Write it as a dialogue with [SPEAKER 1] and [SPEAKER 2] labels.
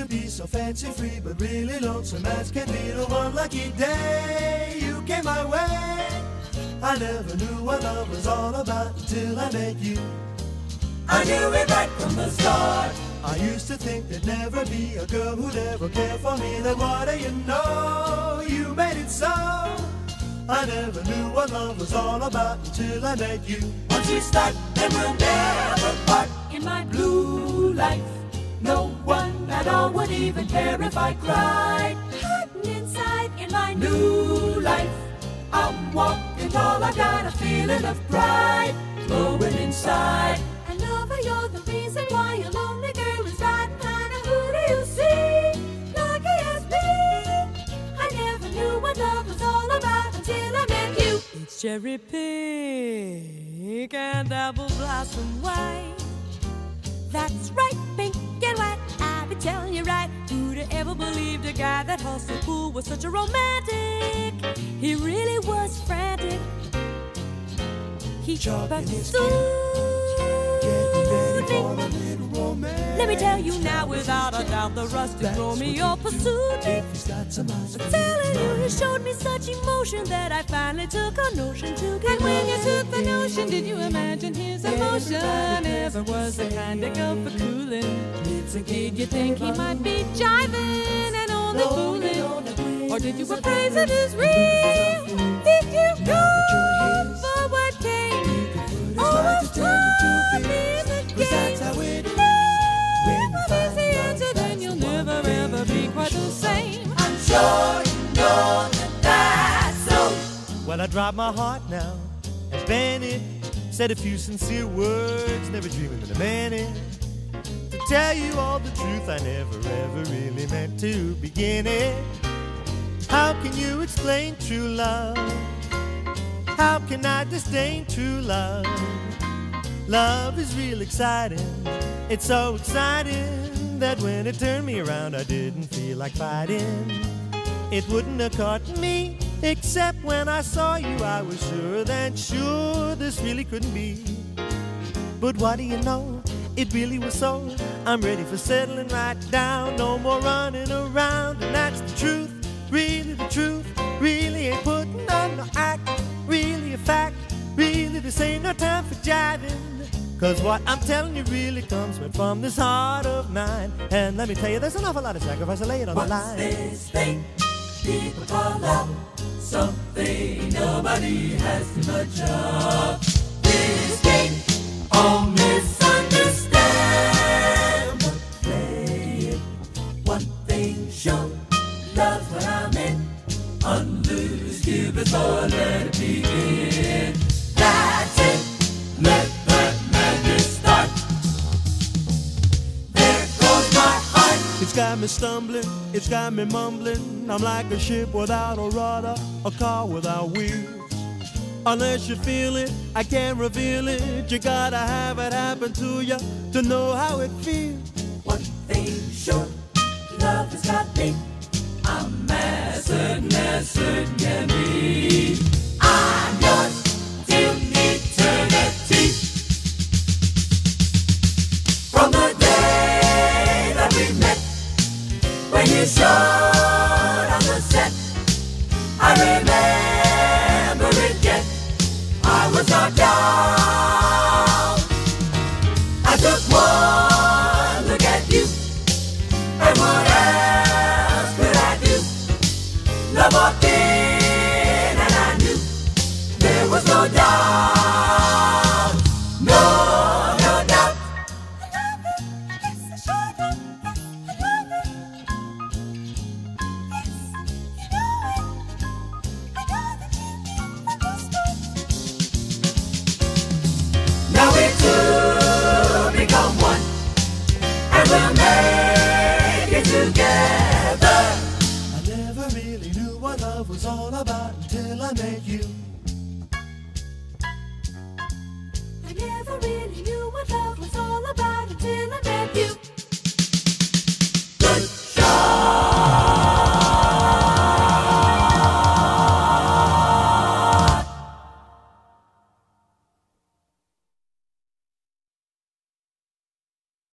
[SPEAKER 1] to be so fancy free, but really lonesome as can be. The one lucky day you came my way. I never knew what love was all about until I met you. I knew it right from the start. I used to think there'd never be a girl who'd ever care for me. Then what do you know? You made it so. I never knew what love was all about until I met you. Once we start, then we'll never part.
[SPEAKER 2] In my blue no one all would even care if I cried. Hiding inside in my new life, I'm walking tall. I got a feeling of pride glowing inside. And lover, you're the reason why a lonely girl is riding. Now who do you see? Lucky as me. I never knew what love was all about until I met you.
[SPEAKER 3] It's cherry pink and apple blossom white. That's right, guy that hustled pool was such a romantic? He really was frantic. He
[SPEAKER 1] Jogging his
[SPEAKER 3] pursued
[SPEAKER 1] Getting ready
[SPEAKER 3] me.
[SPEAKER 1] for a little romance.
[SPEAKER 3] Let me tell you now, without a doubt, the rustic
[SPEAKER 1] That's
[SPEAKER 3] Romeo pursued me.
[SPEAKER 1] If he's got some eyes,
[SPEAKER 3] Telling you, he showed me such emotion that I finally took a notion to get
[SPEAKER 4] And when you took the notion, did you imagine his emotion? Ever was the kind of go for cooling? Did you think he might be jiving and only fooling? Or did you appraise it as real? Did you go for what came? Almost taught me the game. Never is the answer, then you'll never ever be quite the same.
[SPEAKER 2] I'm sure you know that so.
[SPEAKER 1] Well, I dropped my heart now and Benny said a few sincere words, never dreaming of a minute. To tell you all the truth, I never ever really meant to begin it. How can you explain true love? How can I disdain true love? Love is real exciting. It's so exciting that when it turned me around, I didn't feel like fighting. It wouldn't have caught me, except when I saw you. I was sure that sure this really couldn't be. But what do you know? It really was so. I'm ready for settling right down. No more running around, and that's the truth. Really the truth. Really ain't putting on no act. Really a fact. Really this ain't no time for jiving. Cause what I'm telling you really comes right from this heart of mine. And let me tell you, there's an awful lot of sacrifice. I lay it on the
[SPEAKER 2] What's
[SPEAKER 1] line.
[SPEAKER 2] this thing people call love? Something nobody has too much of.
[SPEAKER 1] Me stumbling, it's got me mumbling. I'm like a ship without a rudder, a car without wheels. Unless you feel it, I can't reveal it. You gotta have it happen to you to know how it feels.
[SPEAKER 2] One I
[SPEAKER 1] never really knew what love was all about until I met you. every